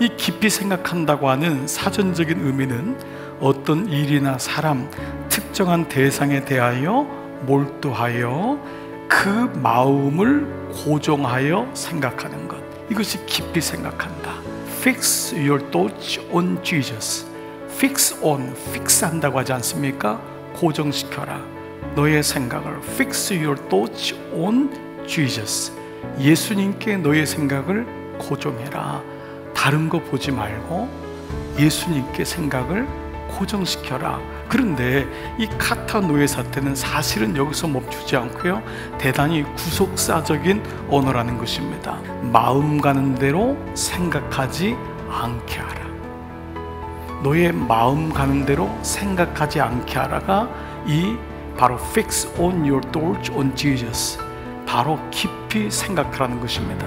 이 깊이 생각한다고 하는 사전적인 의미는 어떤 일이나 사람, 특정한 대상에 대하여 몰두하여 그 마음을 고정하여 생각하는 것. 이것이 깊이 생각한다. Fix your thoughts on Jesus. Fix on, fix 한다고 하지 않습니까? 고정시켜라. 너의 생각을 Fix your thoughts on Jesus. 예수님께 너의 생각을 고정해라. 다른 거 보지 말고 예수님께 생각을 고정시켜라. 그런데 이 카타 노예 사태는 사실은 여기서 멈추지 않고요. 대단히 구속사적인 언어라는 것입니다. 마음 가는 대로 생각하지 않게 하라. 너의 마음 가는 대로 생각하지 않게 하라가 이 바로 fix on your thoughts on Jesus. 바로 깊이 생각하라는 것입니다.